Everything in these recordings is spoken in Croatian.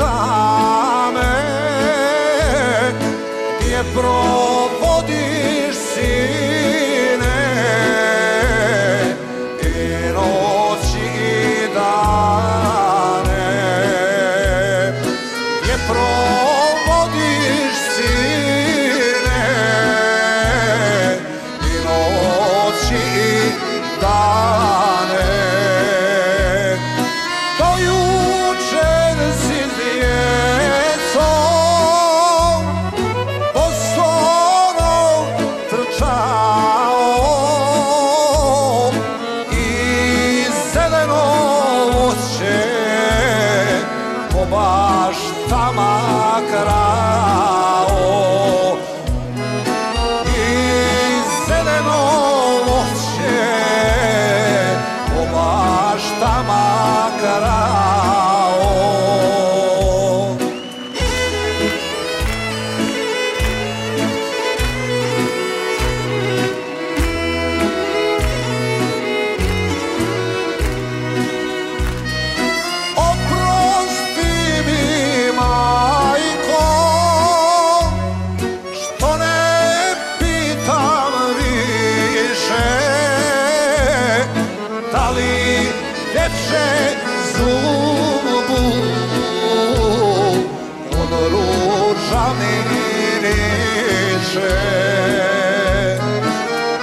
l'esame. Dietro baš tamo kraj. Ljepše zubu. Od ruža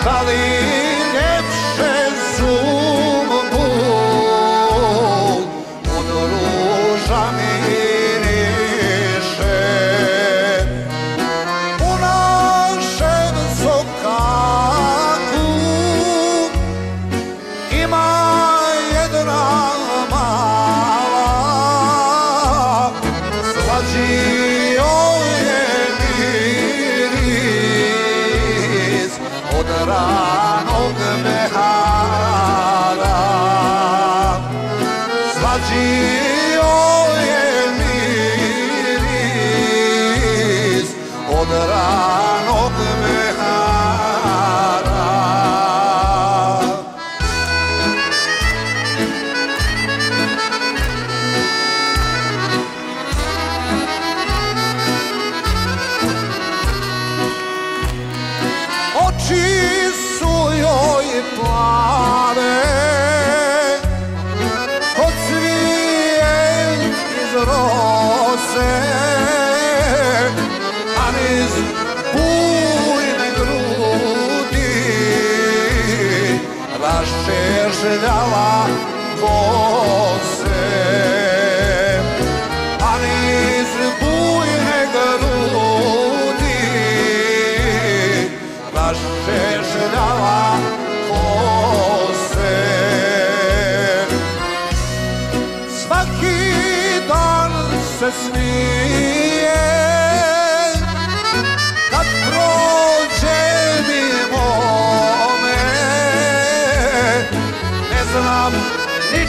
Da li ljepše zubu Hacı o yemiriz o da plave Kod cvijet iz rose A niz bujne grudi Raščežljava kose se smije. Kad prođe mimo me Ne znam ni